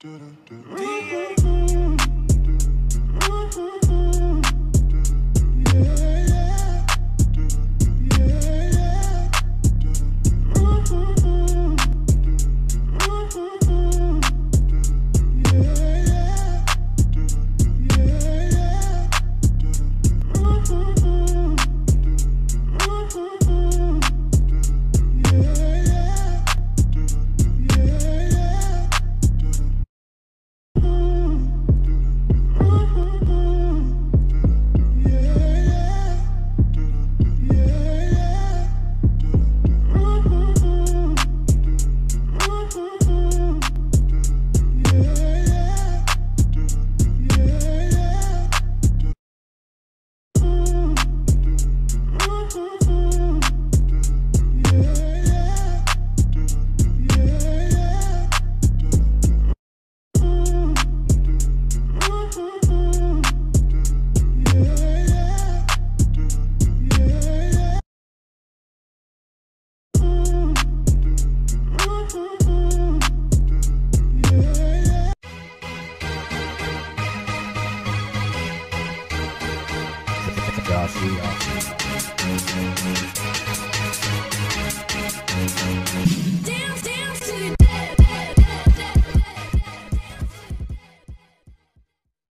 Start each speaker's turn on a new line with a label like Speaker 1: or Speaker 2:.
Speaker 1: do, do, do.
Speaker 2: y'all. See y'all.